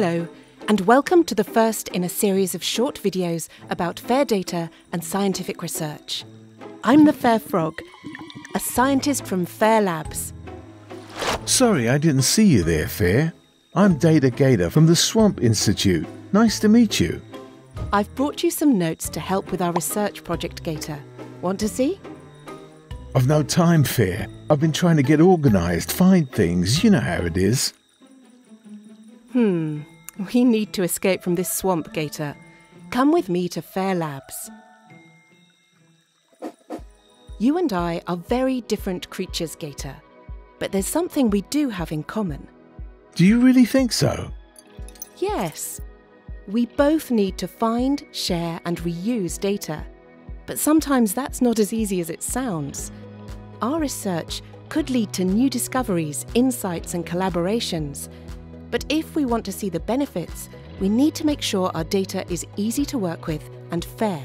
Hello, and welcome to the first in a series of short videos about fair data and scientific research. I'm the Fair Frog, a scientist from Fair Labs. Sorry I didn't see you there, Fair. I'm Data Gator from the Swamp Institute. Nice to meet you. I've brought you some notes to help with our research project, Gator. Want to see? I've no time, Fair. I've been trying to get organised, find things, you know how it is. Hmm, we need to escape from this swamp, Gator. Come with me to Fair Labs. You and I are very different creatures, Gator. But there's something we do have in common. Do you really think so? Yes. We both need to find, share, and reuse data. But sometimes that's not as easy as it sounds. Our research could lead to new discoveries, insights, and collaborations. But if we want to see the benefits, we need to make sure our data is easy to work with and fair.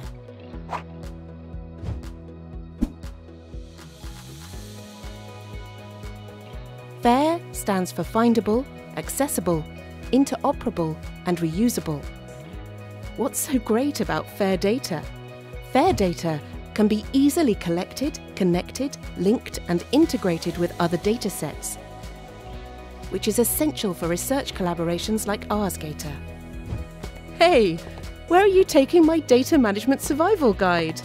FAIR stands for findable, accessible, interoperable, and reusable. What's so great about FAIR data? FAIR data can be easily collected, connected, linked, and integrated with other datasets, which is essential for research collaborations like ours, Gator. Hey, where are you taking my data management survival guide?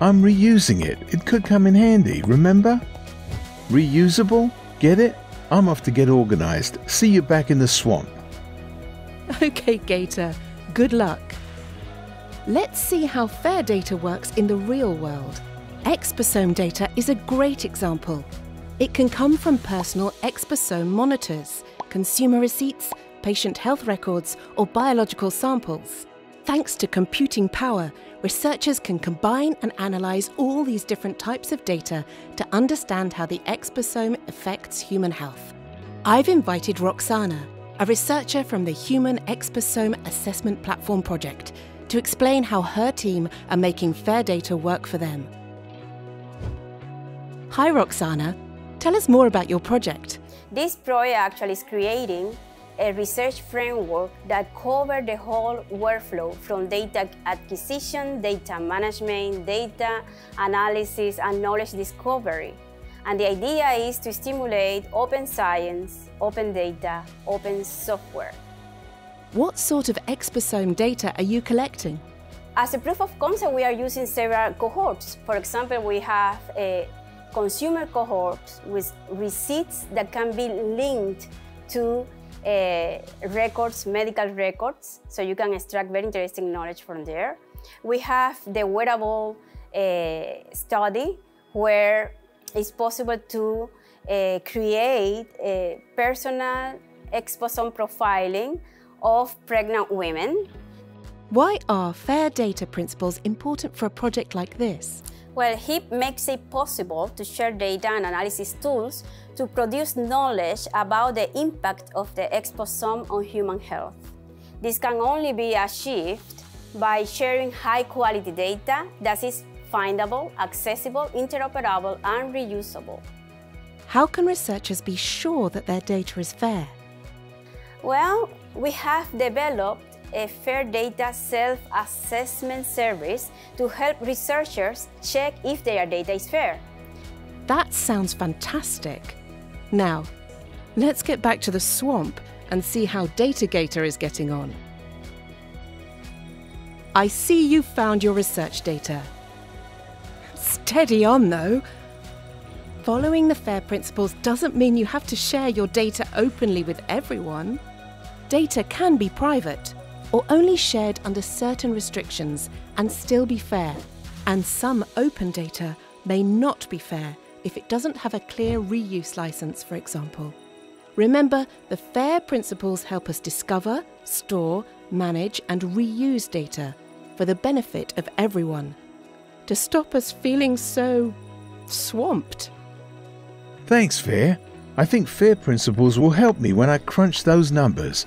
I'm reusing it. It could come in handy, remember? Reusable? Get it? I'm off to get organised. See you back in the swamp. Okay, Gator. Good luck. Let's see how FAIR data works in the real world. Exposome data is a great example. It can come from personal exposome monitors, consumer receipts, patient health records, or biological samples. Thanks to computing power, researchers can combine and analyse all these different types of data to understand how the exposome affects human health. I've invited Roxana, a researcher from the Human Exposome Assessment Platform project, to explain how her team are making FAIR data work for them. Hi, Roxana. Tell us more about your project. This project actually is creating a research framework that covers the whole workflow from data acquisition, data management, data analysis, and knowledge discovery. And the idea is to stimulate open science, open data, open software. What sort of exposome data are you collecting? As a proof of concept, we are using several cohorts. For example, we have a consumer cohorts with receipts that can be linked to uh, records, medical records, so you can extract very interesting knowledge from there. We have the wearable uh, study where it's possible to uh, create a personal exposome profiling of pregnant women. Why are fair data principles important for a project like this? Well, HEAP makes it possible to share data and analysis tools to produce knowledge about the impact of the exposome on human health. This can only be achieved by sharing high-quality data that is findable, accessible, interoperable, and reusable. How can researchers be sure that their data is fair? Well, we have developed a fair data self-assessment service to help researchers check if their data is fair. That sounds fantastic. Now, let's get back to the swamp and see how DataGator is getting on. I see you found your research data. Steady on, though. Following the FAIR principles doesn't mean you have to share your data openly with everyone. Data can be private or only shared under certain restrictions and still be fair. And some open data may not be fair if it doesn't have a clear reuse license, for example. Remember, the FAIR principles help us discover, store, manage, and reuse data for the benefit of everyone to stop us feeling so swamped. Thanks, Fair. I think FAIR principles will help me when I crunch those numbers.